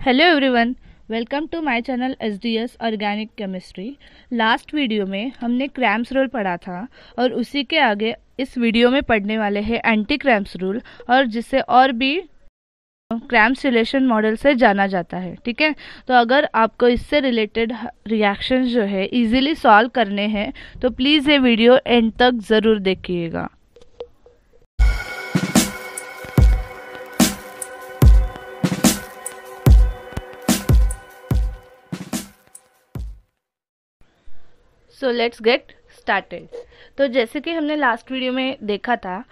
Hello everyone welcome to my channel S D S organic chemistry last video में हमने cramps rule पढ़ा था और उसी के आगे इस वीडियो में पढ़ने वाले हैं एंटी क्रैम्स रूल और जिसे और भी क्रैम्स रिलेशन मॉडल से जाना जाता है, ठीक है? तो अगर आपको इससे रिलेटेड रिएक्शंस जो है इजीली सॉल्व करने हैं तो प्लीज़ ये वीडियो एंड तक ज़रूर देखिएगा। सो लेट्स गेट स्टार्टेड तो जैसे कि हमने लास्ट वीडियो में देखा था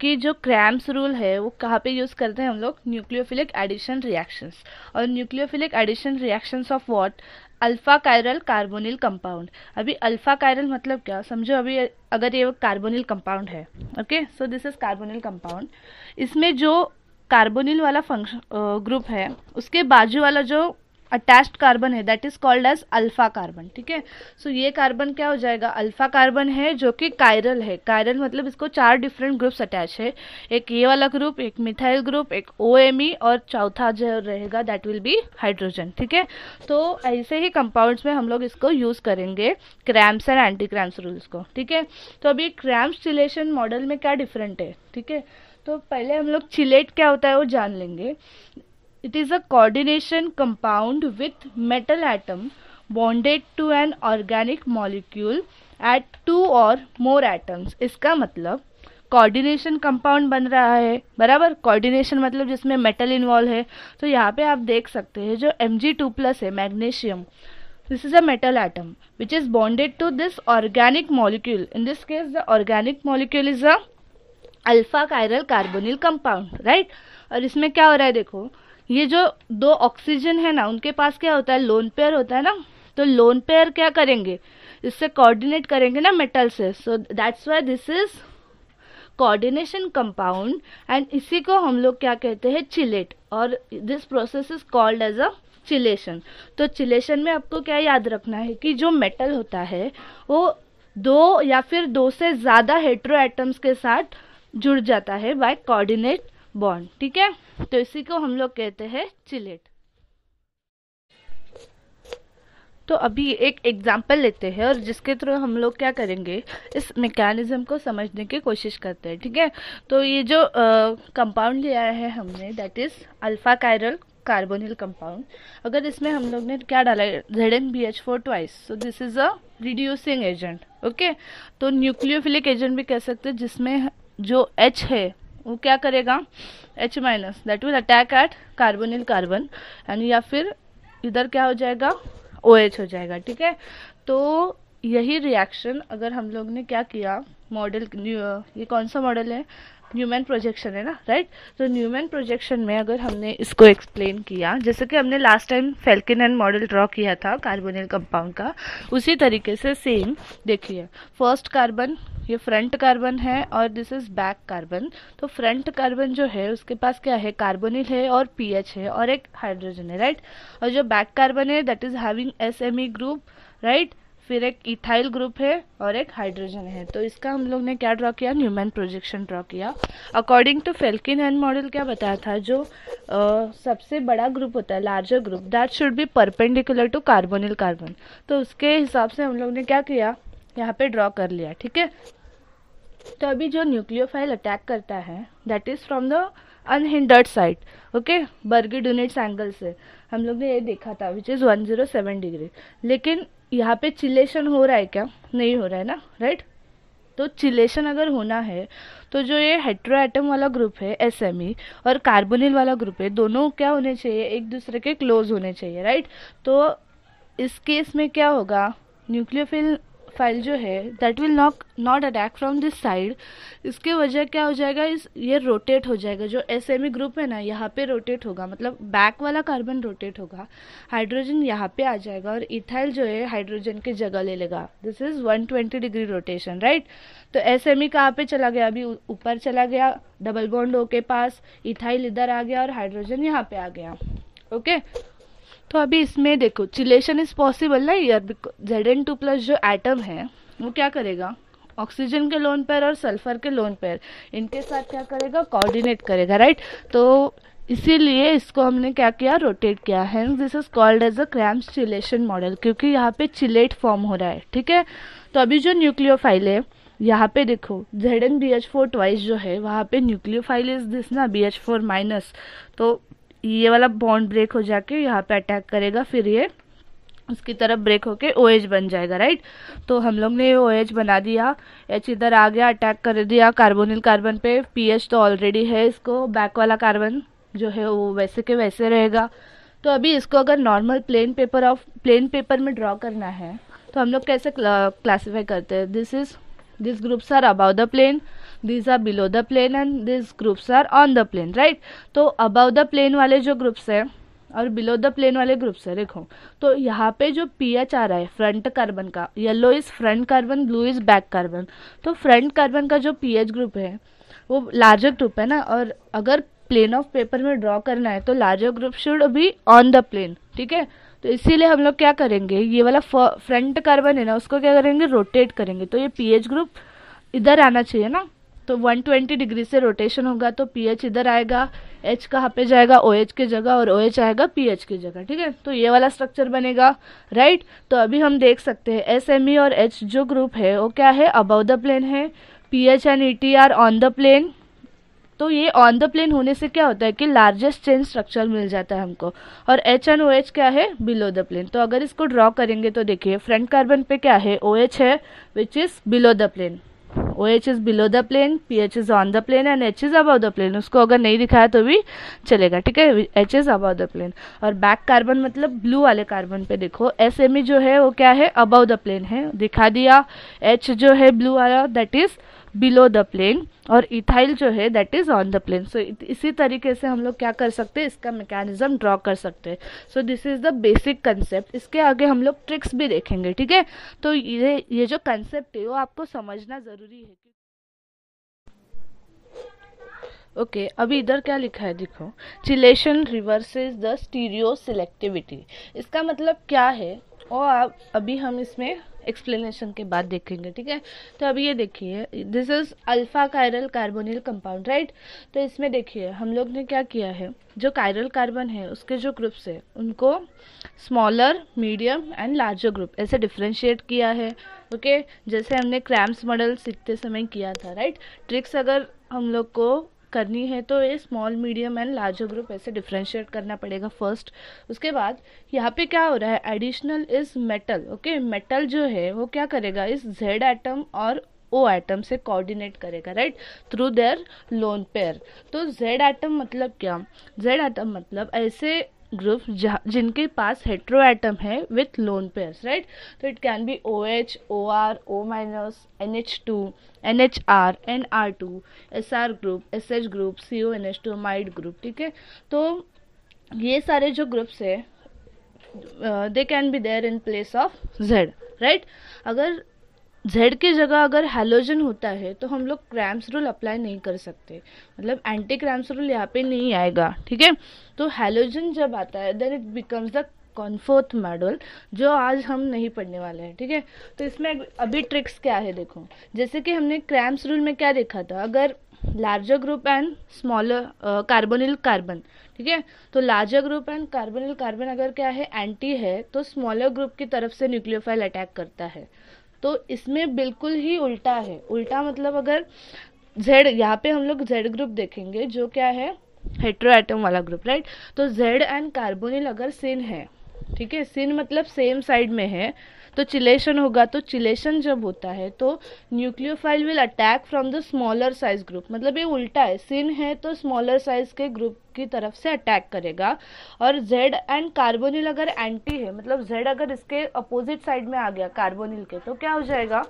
कि जो क्रैम्स रूल है, वो कहाँ पे यूज़ करते हैं हम लोग? न्यूक्लियोफिलिक एडिशन रिएक्शंस और nucleophilic addition reactions of what alpha chiral carbonyl compound अभी अल्फ़ा कायरल मतलब क्या? समझो अभी अगर ये कार्बोनिल कंपाउंड है okay so this is carbonyl compound इसमें जो कार्बोनिल वाला फ़ंक्शन ग्रुप है, उसके बाजू वाला जो अटैच्ड कार्बन है that is called as alpha carbon ठीक है? सो ये कार्बन क्या हो जाएगा? अल्फ़ा कार्बन है जो कि कायरल है। कायरल मतलब इसको चार डिफरेंट ग्रुप्स अटैच है। एक ये वाला ग्रुप एक मिथाइल ग्रुप एक ओ e और चौथा जो रहेगा दैट विल बी हाइड्रोजन ठीक है? तो ऐसे ही कंपाउंड्स में हम लोग इसको यूज़ करेंगे। Cram's and anti Cram's rules को, ठीक है? तो अभी क्रैम्स चिलेशन मॉडल में क्या डिफरेंट है, ठीक है? तो पहले हम लोग चिलेट क्या होता है वो जान लेंगे। It is a coordination compound with metal atom bonded to an organic molecule at two or more atoms. इसका मतलब कोऑर्डिनेशन कंपाउंड बन रहा है। बराबर? कोऑर्डिनेशन मतलब जिसमें मेटल इन्वॉल्व है। तो यहाँ पे आप देख सकते हैं जो एम जी टू प्लस है magnesium this is a metal atom which is bonded to this organic molecule in this case the organic molecule is a alpha chiral carbonyl compound right और इसमें क्या हो रहा है देखो? ये जो दो ऑक्सीजन है ना, उनके पास क्या होता है? लोन पेयर होता है ना? तो लोन पेयर क्या करेंगे? इससे कोऑर्डिनेट करेंगे ना मेटल से। So that's why this is coordination compound and इसी को हम लोग क्या कहते हैं? चिलेट और this process is called as a chelation तो चिलेशन में आपको क्या याद रखना है कि जो मेटल होता है, वो दो या फिर दो से ज़्यादा हेट्रो एटम्स के साथ जुड़ जाता है बाय कोऑर्डिनेट बॉन्ड ठीक है? तो इसी को हम लोग कहते हैं चिलेट। तो अभी एक एग्ज़ाम्पल लेते हैं और जिसके थ्रू हम लोग क्या करेंगे, इस मैकेनिज्म को समझने की कोशिश करते हैं, ठीक है? तो ये जो कंपाउंड लिया है हमने that is alpha chiral carbonyl compound अगर इसमें हम लोग ने क्या डाला है? Z N B H four twice so this is a reducing agent okay तो न्यूक्लियोफिलिक एजेंट भी कह सकते हैं, जिसमें जो एच है, वो क्या करेगा? H minus that will attack at carbonyl carbon and या फिर इधर क्या हो जाएगा? ओ OH हो जाएगा, ठीक है? तो यही रिएक्शन अगर हम लोग ने क्या किया? मॉडल ये कौन सा मॉडल है? न्यूमैन प्रोजेक्शन है ना राइट तो न्यूमैन प्रोजेक्शन में अगर हमने इसको एक्सप्लेन किया, जैसे कि हमने last time Felkin Anh model draw किया था कार्बोनिल कंपाउंड का, उसी तरीके से सेम देखिए फ़र्स्ट कार्बन ये फ्रंट कार्बन है और दिस इज़ बैक कार्बन तो फ्रंट कार्बन जो है, उसके पास क्या है? कार्बोनिल है और पीएच है और एक हाइड्रोजन है राइट और जो बैक कार्बन है that is having S group right फिर एक इथाइल ग्रुप है और एक हाइड्रोजन है। तो इसका हम लोग ने क्या ड्रॉ किया? न्यूमैन प्रोजेक्शन ड्रॉ किया। According to Felkin Anh model क्या बताया था? जो आ, सबसे बड़ा ग्रुप होता है larger group that should be perpendicular to carbonyl carbon तो उसके हिसाब से हम लोग ने क्या किया? यहाँ पे ड्रॉ कर लिया ठीक है? तो अभी जो न्यूक्लियोफाइल अटैक करता है that is from the unhindered side okay Burgi Dunitz angle से। हम लोग ने ये देखा था विच इज़ 107 डिग्री लेकिन यहाँ पे चिलेशन हो रहा है क्या? नहीं हो रहा है ना? राइट तो चिलेशन अगर होना है तो जो ये हेट्रो एटम वाला ग्रुप है एस e और कार्बोनिल वाला ग्रुप है, दोनों क्या होने चाहिए? एक दूसरे के क्लोज होने चाहिए राइट तो इस केस में क्या होगा? न्यूक्लियोफिल फ़ाइल जो है that will not not attack from this side इसके वजह क्या हो जाएगा? इस, ये रोटेट हो जाएगा। जो एस एम ई ग्रुप है ना, यहाँ पे रोटेट होगा। मतलब बैक वाला कार्बन रोटेट होगा। हाइड्रोजन यहाँ पे आ जाएगा और इथाइल जो है हाइड्रोजन की जगह ले लेगा। This is 120 degree rotation right तो एस एम ई कहाँ पे चला गया? अभी ऊपर चला गया डबल बॉन्ड ओ के पास इथाइल इधर आ गया और हाइड्रोजन यहाँ पे आ गया। Okay okay? तो अभी इसमें देखो चिलेशन इज़ पॉसिबल ना यार? जेड एन टू प्लस जो एटम है, वो क्या करेगा? ऑक्सीजन के लोन पेयर और सल्फ़र के लोन पेयर इनके साथ क्या करेगा? कोऑर्डिनेट करेगा राइट तो इसीलिए इसको हमने क्या किया? रोटेट किया। है this is called as a Cram's chelation model क्योंकि यहाँ पे चिलेट फॉर्म हो रहा है, ठीक है? तो अभी जो न्यूक्लियोफाइल है, यहाँ पे देखो Z N B H four twice जो है, वहाँ पे न्यूक्लियोफाइल इज़ दिस ना बी एच फोर माइनस तो ये वाला बॉन्ड ब्रेक हो जाके यहाँ पे अटैक करेगा, फिर ये उसकी तरफ़ ब्रेक होके ओ OH बन जाएगा राइट तो हम लोग ने ओ OH बना दिया एच इधर आ गया अटैक कर दिया कार्बोनिल कार्बन पे पी एच तो ऑलरेडी है इसको बैक वाला कार्बन जो है वो वैसे के वैसे रहेगा। तो अभी इसको अगर normal plane paper of plane paper में ड्रॉ करना है तो हम लोग कैसे क्लासीफाई करते हैं? This is this groups are above the plane this are below the plane and this groups are on the plane right तो अबव द प्लेन वाले जो ग्रुप्स है और बिलो द प्लेन वाले ग्रुप्स है, देखो। तो यहाँ पे जो पी एच आ रहा है फ्रंट कार्बन का yellow is front carbon blue is back carbon तो फ्रंट कार्बन का जो पी एच ग्रुप है, वो लार्जर ग्रुप है ना, और अगर प्लेन ऑफ़ पेपर में ड्रॉ करना है तो larger group should be on the plane ठीक है? तो इसीलिए हम लोग क्या करेंगे, ये वाला फ्रंट कार्बन है ना, उसको क्या करेंगे रोटेट करेंगे। तो ये पी एच ग्रुप इधर आना चाहिए ना? तो 120 डिग्री से रोटेशन होगा तो पीएच इधर आएगा एच कहाँ पे जाएगा? ओ OH की जगह और ओ OH आएगा पीएच की जगह, ठीक है? तो ये वाला स्ट्रक्चर बनेगा राइट तो अभी हम देख सकते हैं एस एम ई और एच जो ग्रुप है, वो क्या है? अबाउ द प्लेन है P H and E T R on the plane तो ये ऑन द प्लेन होने से क्या होता है कि लार्जेस्ट चेन स्ट्रक्चर मिल जाता है हमको। और एच एंड ओ एच क्या है? बिलो द प्लेन तो अगर इसको ड्रॉ करेंगे तो देखिए फ्रंट कार्बन पे क्या है? ओ एच है which is below the plane O H is below the plane P H is on the plane and H is above the plane उसको अगर नहीं दिखाया तो भी चलेगा, ठीक है? H is above the plane और बैक कार्बन मतलब ब्लू वाले कार्बन पे देखो एस एम ई जो है वो क्या है? अबाउ द प्लेन है। दिखा दिया एच जो है ब्लू वाला that is below the plane और इथाइल जो है that is on the plane so इसी तरीके से हम लोग क्या कर सकते हैं इसका मैकेनिज्म ड्रॉ कर सकते हैं. So this is the basic concept इसके आगे हम लोग ट्रिक्स भी देखेंगे ठीक है? तो ये ये जो कंसेप्ट है वो आपको समझना ज़रूरी है ओके okay, अभी इधर क्या लिखा है देखो. Chelation reverses the stereo selectivity इसका मतलब क्या है? और अभी हम इसमें एक्सप्लेनेशन के बाद देखेंगे, ठीक है? तो अभी ये देखिए this is alpha chiral carbonyl compound right तो इसमें देखिए, हम लोग ने क्या किया है? जो कायरल कार्बन है, उसके जो ग्रुप्स है, उनको smaller medium and larger group ऐसे डिफ्रेंशिएट किया है ओके okay? जैसे हमने क्रैम्स मॉडल सीखते समय किया था राइट ट्रिक्स अगर हम लोग को करनी है तो ये small medium and larger group ऐसे डिफ्रेंशिएट करना पड़ेगा फ़र्स्ट उसके बाद यहाँ पे क्या हो रहा है? Additional is metal okay metal जो है, वो क्या करेगा? इस जेड एटम और ओ एटम से कोऑर्डिनेट करेगा right through their lone pair तो जेड एटम मतलब क्या? जेड एटम मतलब ऐसे ग्रुप जिनके पास हेट्रो एटम है विथ लोन पेयर्स राइट तो it can be O H O R O minus N H two N H R N R two S R group S H group C O N H two amide group ठीक है? तो ये सारे जो groups है they can be there in place of Z right अगर Z की जगह अगर हेलोजन होता है तो हम लोग क्रैम्स रूल अप्लाई नहीं कर सकते। मतलब एंटी क्रैम्स रूल यहाँ पे नहीं आएगा, ठीक है? तो हेलोजन जब आता है then it becomes the Cornforth model जो आज हम नहीं पढ़ने वाले हैं, ठीक है? थीके? तो इसमें अभी ट्रिक्स क्या है देखो। जैसे कि हमने क्रैम्स रूल में क्या देखा था? अगर larger group and smaller carbonyl carbon ठीक है? तो larger group and carbonyl carbon अगर क्या है एंटी है तो स्मॉलर ग्रुप की तरफ़ से न्यूक्लियोफाइल अटैक करता है। तो इसमें बिल्कुल ही उल्टा है। उल्टा मतलब अगर जेड यहाँ पे हम लोग जेड ग्रुप देखेंगे, जो क्या है? हेट्रो एटम वाला ग्रुप राइट तो जेड एंड कार्बोनिल अगर सिन है, ठीक है? सिन मतलब सेम साइड में है तो चिलेशन होगा तो चिलेशन जब होता है तो nucleophile will attack from the smaller size group मतलब ये उल्टा है सिन है तो स्मॉलर साइज़ के ग्रुप की तरफ़ से अटैक करेगा। और जेड एंड कार्बोनिल अगर एंटी है मतलब जेड अगर इसके अपोजिट साइड में आ गया कार्बोनिल के तो क्या हो जाएगा?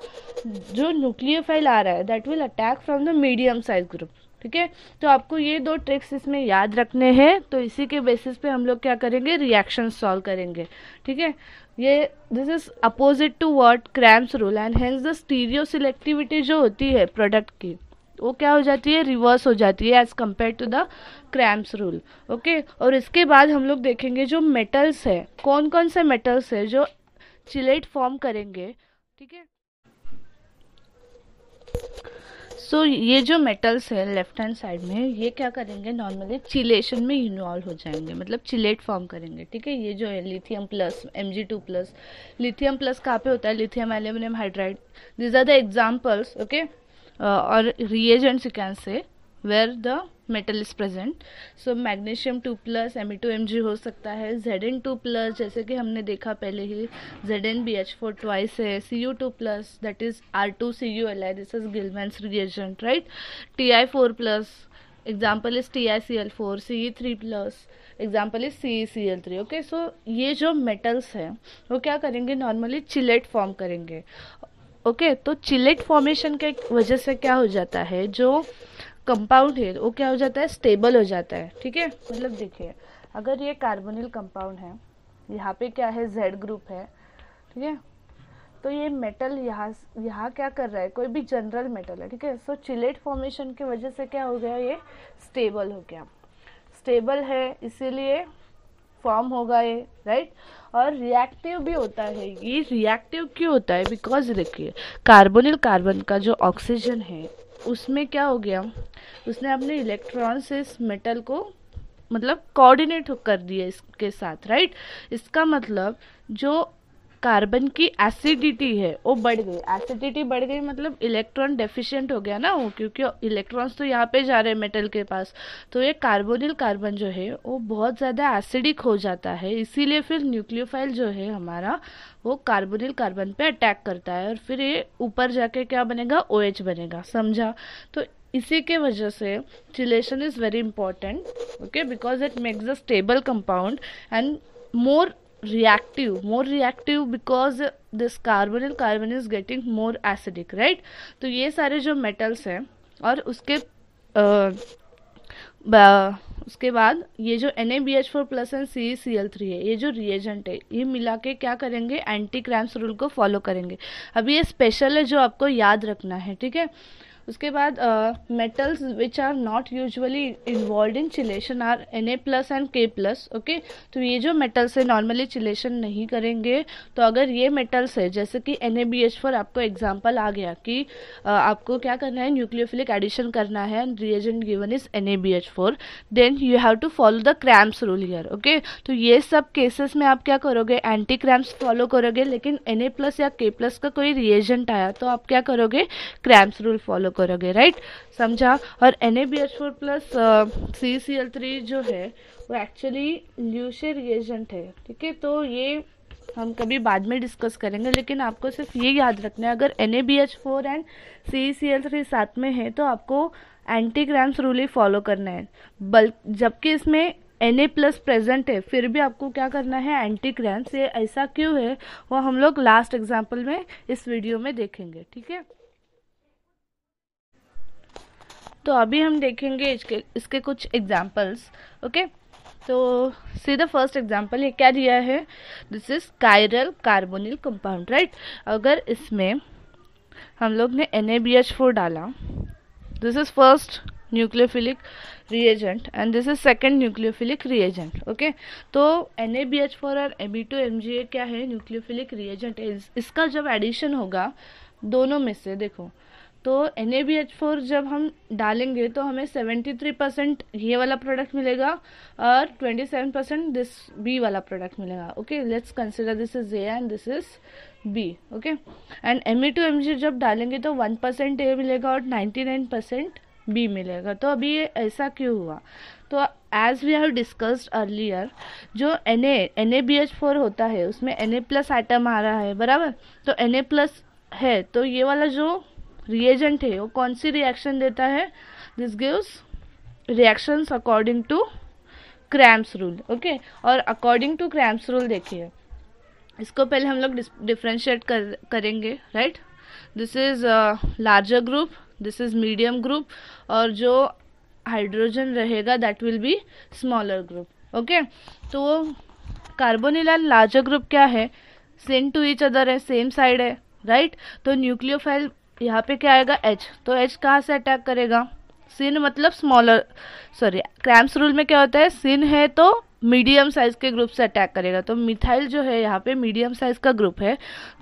जो न्यूक्लियोफाइल आ रहा है that will attack from the medium size group ठीक है? तो आपको ये दो ट्रिक्स इसमें याद रखने हैं तो इसी के बेसिस पे हम लोग क्या करेंगे? रिएक्शन सॉल्व करेंगे। ठीक है? ये this is opposite to word Cram's rule and hence the stereoselectivity जो होती है प्रोडक्ट की, वो क्या हो जाती है? रिवर्स हो जाती है as compare to the Cram's rule okay और इसके बाद हम लोग देखेंगे जो मेटल्स है कौन कौन से मेटल्स है जो चिलेट फॉर्म करेंगे, ठीक है? सो so, ये जो मेटल्स है लेफ़्ट हैंड साइड में ये क्या करेंगे? नॉर्मली चिलेशन में इन्वॉल्व हो जाएँगे। मतलब चिलेट फॉर्म करेंगे। ठीक है? ये जो है lithium plus M G two plus lithium plus कहाँ पे होता है? Lithium aluminium hydride these are the examples okay और reagents can say where the metal is present so magnesium two plus M two M G हो सकता है Z N two plus जैसे कि हमने देखा पहले ही Z N B H four twice है C U two plus that is R two C U L I this is Gilman's reagent right T I four plus example is T I C L four C E three plus example is C E C L three okay so ये जो metals हैं वो क्या करेंगे? Normally chelate form करेंगे okay okay, तो chelate formation के वजह से क्या हो जाता है? जो कंपाउंड है, वो क्या हो जाता है? स्टेबल हो जाता है, ठीक है? मतलब देखिए, अगर ये कार्बोनिल कंपाउंड है, यहाँ पे क्या है? जेड ग्रुप है, ठीक है? तो ये मेटल यहाँ यहाँ क्या कर रहा है? कोई भी जनरल मेटल है, ठीक है? सो चिलेट फॉर्मेशन की वजह से क्या हो गया? ये स्टेबल हो गया। स्टेबल है, इसीलिए फॉर्म होगा ये राइट और रिएक्टिव भी होता है। ये रिएक्टिव क्यों होता है? बिकॉज़ देखिए कार्बोनिल कार्बन का जो ऑक्सीजन है उसमें क्या हो गया? उसने अपने इलेक्ट्रॉन से इस मेटल को मतलब कोऑर्डिनेट कर दिया इसके साथ राइट इसका मतलब जो कार्बन की एसिडिटी है, वो बढ़ गई। एसिडिटी बढ़ गई मतलब इलेक्ट्रॉन डेफिशिएंट हो गया ना वो, क्योंकि इलेक्ट्रॉन्स तो यहाँ पे जा रहे हैं मेटल के पास। तो ये कार्बोनिल कार्बन जो है, वो बहुत ज़्यादा एसिडिक हो जाता है। इसीलिए फिर न्यूक्लियोफाइल जो है हमारा, वो कार्बोनिल कार्बन पे अटैक करता है। और फिर ये ऊपर जाके क्या बनेगा? ओ OH बनेगा, समझा? तो इसी के वजह से chelation is very important okay because it makes a stable compound and more reactive more reactive because this carbonyl carbon is getting more acidic right? तो ये सारे जो metals हैं और उसके आ, उसके बाद ये जो N A B H four plus and C C L three है ये जो रिएजेंट है ये मिला के क्या करेंगे? एंटी क्रैम्स रूल को फॉलो करेंगे। अभी ये स्पेशल है जो आपको याद रखना है ठीक है? उसके बाद metals which are not usually involve in chelation are N A plus and K plus okay तो ये जो मेटल्स है नॉर्मली चिलेशन नहीं करेंगे। तो अगर ये मेटल्स है जैसे कि N A B H four आपको एग्ज़ाम्पल आ गया कि uh, आपको क्या करना है? न्यूक्लियोफिलिक एडिशन करना है and reagent given is N A B H four then you have to follow the Cram's rule here okay तो ये सब केसेस में आप क्या करोगे? एंटी क्रैम्स फॉलो करोगे लेकिन एन ए प्लस या के प्लस का कोई रिएजेंट आया तो आप क्या करोगे? क्रैम्स रूल फॉलो करोगे राइट समझा? और N A B H four plus C C L three जो है, वो एक्चुअली ल्यूशे रिएजेंट है, ठीक है? तो ये हम कभी बाद में डिस्कस करेंगे, लेकिन आपको सिर्फ़ ये याद रखना है, अगर N A B H four and C C L three साथ में है तो आपको एंटी ग्राम्स रूल ही फॉलो करना है। बल, जबकि इसमें एन ए प्लस प्रेजेंट है, फिर भी आपको क्या करना है एंटी ग्राम्स ये ऐसा क्यों है, वो हम लोग लास्ट एग्ज़ाम्पल में इस वीडियो में देखेंगे, ठीक है? तो अभी हम देखेंगे इसके इसके कुछ एग्जाम्पल्स ओके तो सी द फ़र्स्ट एग्ज़ाम्पल ये क्या दिया है? This is chiral carbonyl compound right अगर इसमें हम लोग ने N A B H four डाला this is first nucleophilic reagent and this is second nucleophilic reagent okay तो N A B H four और टू एम जी ए क्या है? न्यूक्लियोफिलिक रिएजेंट इसका जब एडिशन होगा, दोनों में से, देखो तो एन जब हम डालेंगे तो हमें सेवेंटी थ्री परसेंट ये वाला प्रोडक्ट मिलेगा और twenty seven percent this B वाला प्रोडक्ट मिलेगा। Okay let's consider this is A and this is B okay and M two M G जब डालेंगे तो वन परसेंट ए मिलेगा और नाइन्टी नाइन परसेंट बी मिलेगा। तो अभी ये ऐसा क्यों हुआ? तो as we have discussed earlier जो N A N A B H four होता है, उसमें एन ए प्लस आइटम आ रहा है, बराबर? तो एन ए प्लस है तो ये वाला जो रिएजेंट है। वो कौन सी रिएक्शन देता है? This gives reactions according to Cram's rule okay और अकॉर्डिंग टू क्रैम्स रूल देखिए। इसको पहले हम लोग डिफ्रेंशिएट कर करेंगे right this is larger group this is medium group और जो हाइड्रोजन रहेगा that will be smaller group okay तो कार्बोनिल एंड लार्जर ग्रुप क्या है? सेम टू ईच अदर है सेम साइड है राइट right? तो न्यूक्लियोफाइल यहाँ पे क्या आएगा? एच तो एच कहाँ से अटैक करेगा? सिन मतलब स्मॉलर सॉरी क्रैम्स रूल में क्या होता है? सिन है तो मीडियम साइज़ के ग्रुप से अटैक करेगा। तो मिथाइल जो है यहाँ पे मीडियम साइज़ का ग्रुप है।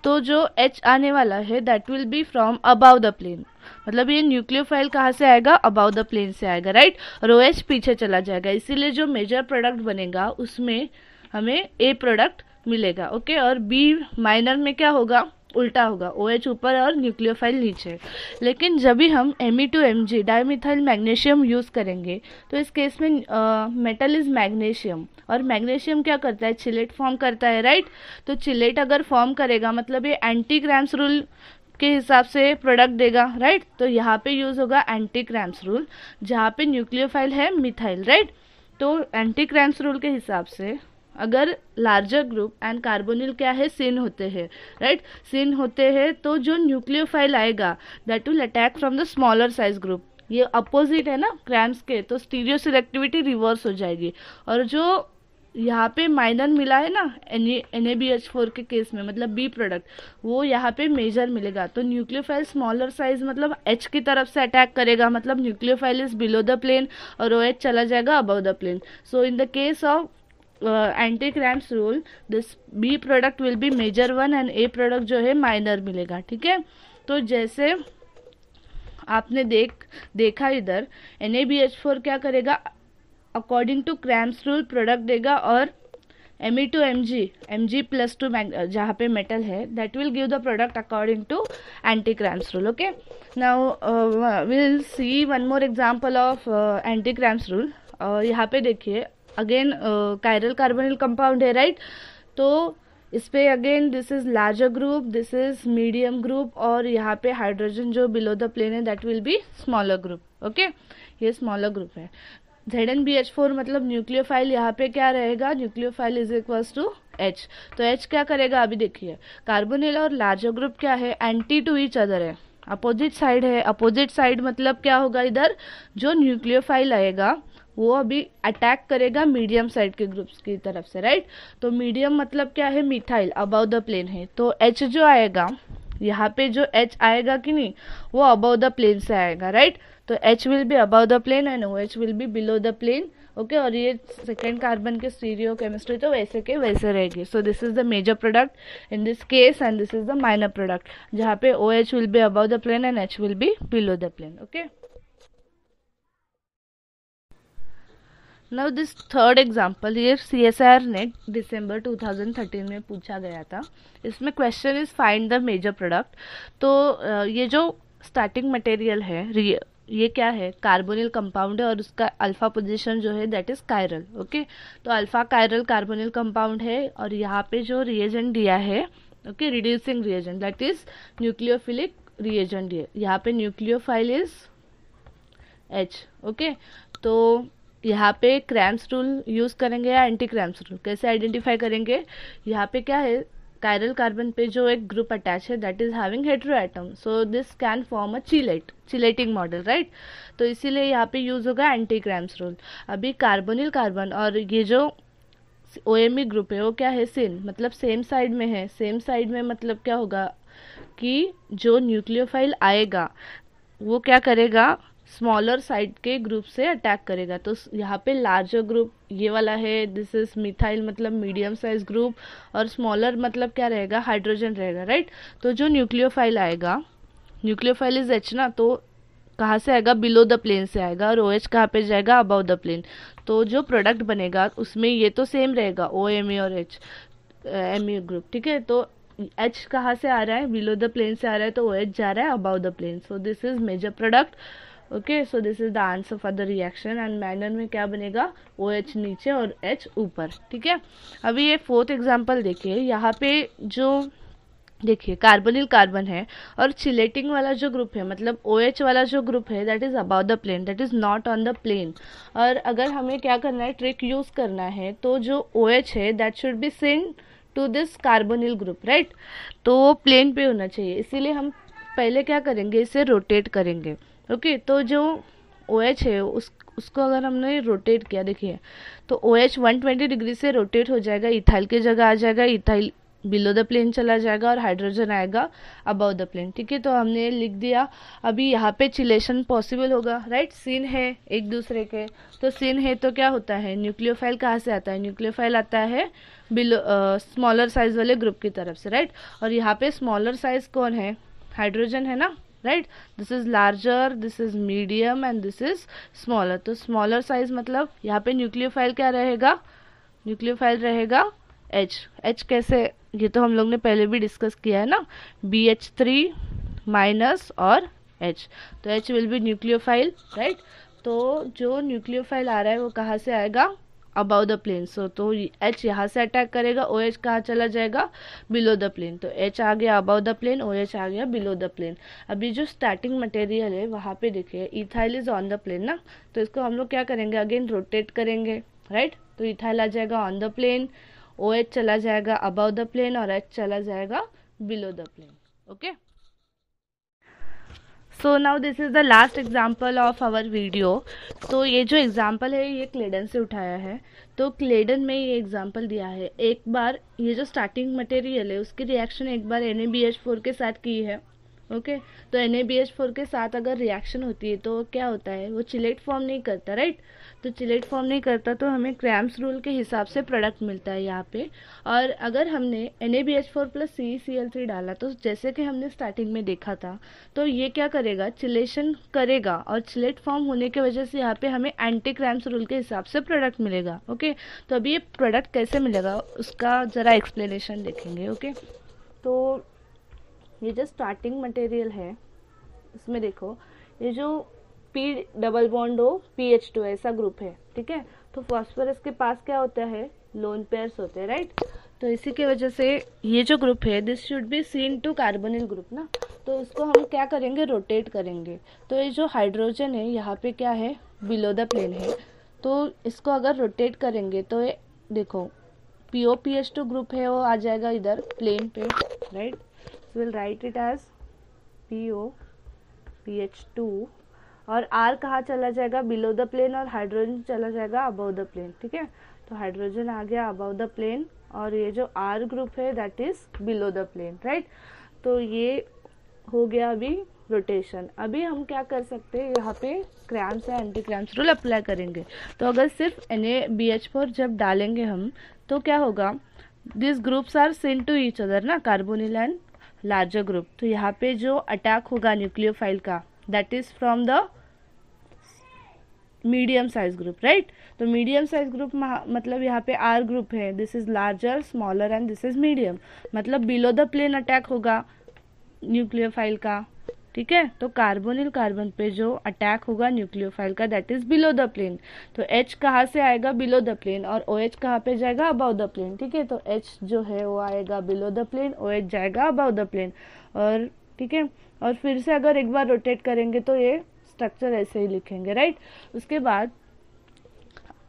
तो जो एच आने वाला है that will be from above the plane मतलब ये न्यूक्लियोफाइल कहाँ से आएगा? अबाउ द प्लेन से आएगा राइट और OH पीछे चला जाएगा। इसीलिए जो मेजर प्रोडक्ट बनेगा, उसमें हमें ए प्रोडक्ट मिलेगा ओके और बी माइनर में क्या होगा? उल्टा होगा ओ OH ऊपर और न्यूक्लियोफाइल नीचे। लेकिन जब भी हम M E two M G dimethyl magnesium use करेंगे तो इस केस में मेटल इज़ मैग्नीशियम और मैग्नीशियम क्या करता है? चिलेट फॉर्म करता है राइट तो चिलेट अगर फॉर्म करेगा मतलब ये एंटी ग्राम्स रूल के हिसाब से प्रोडक्ट देगा राइट तो यहाँ पे यूज़ होगा एंटी क्रैम्स रूल जहाँ पे न्यूक्लियोफाइल है मिथाइल राइट तो एंटी क्रैम्स रूल के हिसाब से अगर लार्जर ग्रुप एंड कार्बोनिल क्या है? सिन होते हैं राइट सिन होते हैं तो जो न्यूक्लियोफाइल आएगा that will attack from the smaller size group ये अपोजिट है ना क्रैम्स के तो स्टीरियो सिलेक्टिविटी रिवर्स हो जाएगी। और जो यहाँ पे माइनर मिला है ना N A B H four के केस में मतलब बी प्रोडक्ट वो यहाँ पे मेजर मिलेगा। तो न्यूक्लियोफाइल स्मॉलर साइज़ मतलब एच की तरफ़ से अटैक करेगा मतलब nucleophile is below the plane और ओ एच चला जाएगा above the plane so in the case of anti Cram's rule this B product will be major one and A product जो है माइनर मिलेगा, ठीक है? तो जैसे आपने देख, देखा इधर N A B H four क्या करेगा? According to Cram's rule product देगा और M E two M G M G plus two जहाँ पे मेटल है that will give the product according to anti Cram's rule okay now will see one more example of anti Cram's rule यहाँ पे देखिए again chiral carbonyl compound है right तो इस पे again this is larger group this is medium group और यहाँ पे हाइड्रोजन जो बिलो द प्लेन है that will be smaller group okay ये स्मॉलर ग्रुप है। Z N B H four मतलब न्यूक्लियोफाइल यहाँ पे क्या रहेगा? Nucleophile is equals to H तो एच क्या करेगा? अभी देखिए। कार्बोनिल और लार्जर ग्रुप क्या है? एंटी टू ईच अदर है। अपोजिट साइड है। अपोजिट साइड मतलब क्या होगा इधर? जो न्यूक्लियोफाइल आएगा वो अभी अटैक करेगा मीडियम साइड के ग्रुप्स की तरफ़ से राइट तो मीडियम मतलब क्या है? मिथाइल अबाउ द प्लेन है। तो एच जो आएगा, यहाँ पे जो एच आएगा कि नहीं, वो अबाउ द प्लेन से आएगा राइट तो H will be above the plane and O H will be below the plane okay और ये सेकेंड कार्बन के स्टीरियो केमिस्ट्री तो वैसे के वैसे रहेगी। So this is the major product in this case and this is the minor product जहाँ पे O H will be above the plane and H will be below the plane okay third example ये C S R NET दिसंबर 2013 में पूछा गया था। इसमें question is find the major product तो ये जो स्टार्टिंग मटेरियल है ये क्या है? कार्बोनिल कंपाउंड है और उसका अल्फ़ा पोजीशन जो है दैट इज़ कायरल ओके तो अल्फ़ा कायरल कार्बोनिल कंपाउंड है और यहाँ पे जो रिएजेंट दिया है okay reducing reagent that is nucleophilic reagent यहाँ पे न्यूक्लियोफाइल इज़ एच ओके तो यहाँ पे क्रैम्स रूल यूज़ करेंगे या एंटी क्रैम्स रूल कैसे आइडेंटिफाई करेंगे? यहाँ पे क्या है? कायरल कार्बन पे जो एक ग्रुप अटैच है that is having hetero atom so this can form a chelate chelating model right तो इसीलिए यहाँ पे यूज़ होगा एंटी क्रैम्स रूल अभी कार्बोनिल कार्बन और ये जो ओ एम ई ग्रुप है, वो क्या है? सेम मतलब सेम साइड में है. सेम साइड में मतलब क्या होगा? कि जो न्यूक्लियोफाइल आएगा, वो क्या करेगा? स्मॉलर साइड के ग्रुप से अटैक करेगा। तो यहाँ पे लार्जर ग्रुप ये वाला है दिस इज़ मिथाइल मतलब मीडियम साइज़ ग्रुप और स्मॉलर मतलब क्या रहेगा? हाइड्रोजन रहेगा राइट तो जो न्यूक्लियोफाइल आएगा न्यूक्लियोफाइल इज़ एच ना तो कहाँ से आएगा? बिलो द प्लेन से आएगा और ओ एच कहाँ पर जाएगा? अबाउ द प्लेन तो जो प्रोडक्ट बनेगा, उसमें ये तो सेम रहेगा ओ एम ए और एच एम ए ग्रुप ठीक है? तो एच कहाँ से आ रहा है? बिलो द प्लेन से आ रहा है तो ओ एच जा रहा है above the plane so this is major product okay so this is the answer for the reaction and minor में क्या बनेगा? ओ एच नीचे और एच ऊपर, ठीक है? अभी ये फोर्थ एग्ज़ाम्पल देखिए, यहाँ पे जो, देखिए कार्बोनिल कार्बन है और चिलेटिंग वाला जो ग्रुप है मतलब ओ OH वाला जो ग्रुप है that is above the plane that is not on the plane और अगर हमें क्या करना है ट्रिक यूज़ करना है तो जो ओ OH है that should be send to this carbonyl group right तो वो प्लेन पे होना चाहिए। इसीलिए हम पहले क्या करेंगे, इसे रोटेट करेंगे। ओके तो जो ओ OH है, उस, उसको अगर हमने रोटेट किया, देखिए तो ओ वन ट्वेंटी डिग्री से रोटेट हो जाएगा इथाइल की जगह आ जाएगा इथाइल बिलो द प्लेन चला जाएगा और हाइड्रोजन आएगा अबव द प्लेन ठीक है? तो हमने लिख दिया, अभी यहाँ पे चिलेशन पॉसिबल होगा राइट सीन है एक दूसरे के तो सीन है तो क्या होता है? न्यूक्लियोफाइल कहाँ से आता है? न्यूक्लियोफाइल आता है बिलो स्मॉलर साइज़ वाले ग्रुप की तरफ़ से राइट और यहाँ पे स्मॉलर साइज़ कौन है? हाइड्रोजन है ना? Right this is larger this is medium and this is smaller तो स्मॉलर साइज़ मतलब यहाँ पे न्यूक्लियोफाइल क्या रहेगा? न्यूक्लियोफाइल रहेगा एच एच कैसे? ये तो हम लोग ने पहले भी डिस्कस किया है ना? बी एच थ्री माइनस और एच तो H will be nucleophile right तो जो न्यूक्लियोफाइल आ रहा है वो कहाँ से आएगा? About the plane. सो तो एच यहाँ से अटैक करेगा ओ एच कहाँ चला जाएगा? बिलो द प्लेन तो एच आ गया above the plane O H आ गया बिलो द प्लेन अभी जो स्टार्टिंग मटेरियल है, वहाँ पे देखिए ethyl is on the plane ना? तो इसको हम लोग क्या करेंगे? अगेन रोटेट करेंगे राइट right? तो इथाइल आ जाएगा on the plane O H चला जाएगा अबाउ द प्लेन और एच चला जाएगा below the plane okay so now this is the last example of our video तो ये जो एग्ज़ाम्पल है, ये क्लेडन से उठाया है। तो क्लेडन में ये एग्ज़ाम्पल दिया है। एक बार, ये जो स्टार्टिंग मटेरियल है, उसकी रिएक्शन एक बार एन के साथ की है। Okay okay? तो एन के साथ अगर रिएक्शन होती है तो क्या होता है? वो चिलेक्ट फॉर्म नहीं करता राइट तो चिलेट फॉर्म नहीं करता तो हमें क्रैम्स रूल के हिसाब से प्रोडक्ट मिलता है यहाँ पे। और अगर हमने N A B H four plus C C L three डाला तो जैसे कि हमने स्टार्टिंग में देखा था तो ये क्या करेगा? चिलेशन करेगा और चिलेट फॉर्म होने की वजह से यहाँ पे हमें एंटी क्रैम्स रूल के हिसाब से प्रोडक्ट मिलेगा, ओके? तो अभी ये प्रोडक्ट कैसे मिलेगा उसका ज़रा एक्सप्लेनेशन देखेंगे, ओके? तो ये जो स्टार्टिंग मटेरियल है, इसमें देखो, ये जो पी डबल बॉन्ड हो पी एच टू ऐसा ग्रुप है, ठीक है? तो फॉस्फोरस के पास क्या होता है? लोन पेयर्स होते हैं राइट तो इसी के वजह से ये जो ग्रुप है this should be seen to carbonyl group ना? तो इसको हम क्या करेंगे? रोटेट करेंगे। तो ये जो हाइड्रोजन है, यहाँ पे क्या है? बिलो द प्लेन है। तो इसको अगर रोटेट करेंगे तो ये देखो P O P H two group है, वो आ जाएगा इधर प्लेन पे right will write it as P O P H two और आर कहाँ चला जाएगा? बिलो द प्लेन और हाइड्रोजन चला जाएगा अबव द प्लेन ठीक है? तो हाइड्रोजन आ गया अबव द प्लेन और ये जो आर ग्रुप है that is below the plane right तो ये हो गया अभी रोटेशन अभी हम क्या कर सकते हैं? यहाँ पे क्रैम्स या एंटी क्रैम्स रूल अप्लाई करेंगे. तो अगर सिर्फ़ N A B H four जब डालेंगे हम तो क्या होगा? This groups are sent to each other ना? कार्बोनिल एंड लार्जर ग्रुप तो यहाँ पे जो अटैक होगा न्यूक्लियोफाइल का that is from the medium size group right तो मीडियम साइज़ ग्रुप मतलब यहाँ पे आर ग्रुप है. This is larger smaller and this is medium मतलब बिलो द प्लेन अटैक होगा न्यूक्लियोफाइल का, ठीक है? तो कार्बोनिल कार्बन पे जो अटैक होगा न्यूक्लियोफाइल का that is below the plane तो एच कहाँ से आएगा? बिलो द प्लेन और ओ एच कहाँ पे जाएगा? अबाउ द प्लेन ठीक है? तो एच जो है वो आएगा below the plane O H जाएगा अबाउ द प्लेन और, ठीक है? और फिर से अगर एक बार रोटेट करेंगे तो ये स्ट्रक्चर ऐसे ही लिखेंगे राइट उसके बाद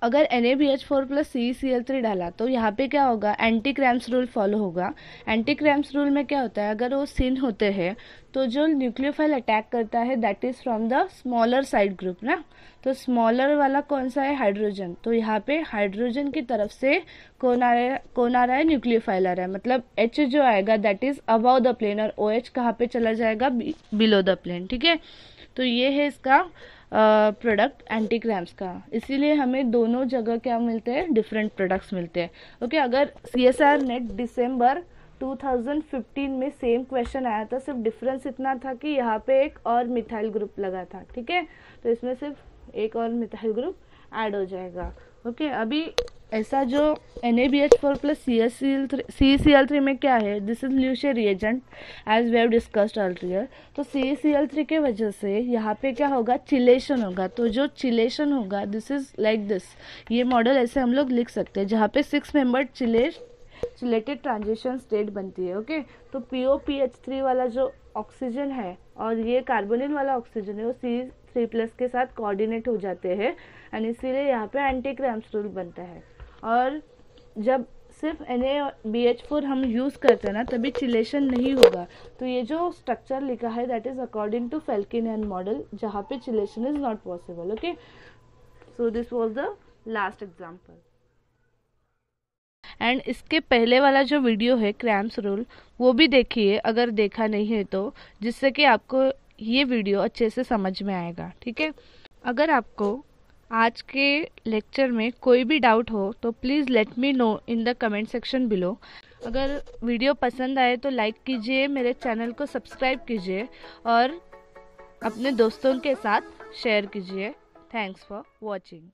अगर N A B H four plus C C L three डाला तो यहाँ पे क्या होगा? एंटी क्रैम्स रूल फॉलो होगा। एंटी क्रैम्स रूल में क्या होता है? अगर वो सिन होते हैं तो जो न्यूक्लियोफाइल अटैक करता है that is from the smaller side group ना? तो स्मॉलर वाला कौन सा है? हाइड्रोजन तो यहाँ पे हाइड्रोजन की तरफ़ से कौन आ रहा है? कौन आ रहा है? न्यूक्लियोफाइल आ रहा है। मतलब एच जो आएगा that is above the plane और ओ एच कहाँ पे चला जाएगा? बिलो द प्लेन ठीक है? तो ये है इसका प्रोडक्ट एंटी क्रैम्स का। इसीलिए हमें दोनों जगह क्या मिलते हैं? डिफरेंट प्रोडक्ट्स मिलते हैं। ओके okay, अगर सी एस आर नेट दिसंबर 2015 में सेम क्वेश्चन आया था सिर्फ़ डिफरेंस इतना था कि यहाँ पे एक और मिथाइल ग्रुप लगा था ठीक है? तो इसमें सिर्फ़ एक और मिथाइल ग्रुप ऐड हो जाएगा। ओके okay, अभी ऐसा जो N A B H four plus C S C L three C C L three में क्या है? This is Luche reagent as we have discussed earlier तो सी सी एल थ्री के वजह से यहाँ पे क्या होगा? चिलेशन होगा। तो जो चिलेशन होगा दिस इज़ लाइक दिस ये मॉडल ऐसे हम लोग लिख सकते हैं, जहाँ पे six member chelate chelated transition state बनती है ओके तो P O P H three वाला जो ऑक्सीजन है और ये कार्बोनिल वाला ऑक्सीजन है, वो सी थ्री प्लस के साथ कोऑर्डिनेट हो जाते हैं एंड इसीलिए यहाँ पे एंटी क्रैम्स रूल बनता है। और जब सिर्फ़ N A B H four हम यूज़ करते हैं ना, तभी चिलेशन नहीं होगा। तो ये जो स्ट्रक्चर लिखा है that is according to Felkin Anh model जहाँ पे chelation is not possible okay so this was the last example and इसके पहले वाला जो वीडियो है क्रैम्स रूल वो भी देखिए, अगर देखा नहीं है तो जिससे कि आपको ये वीडियो अच्छे से समझ में आएगा, ठीक है? अगर आपको आज के लेक्चर में कोई भी डाउट हो तो please let me know in the comment section below अगर वीडियो पसंद आए तो लाइक कीजिए, मेरे चैनल को सब्सक्राइब कीजिए और अपने दोस्तों के साथ शेयर कीजिए. Thanks for watching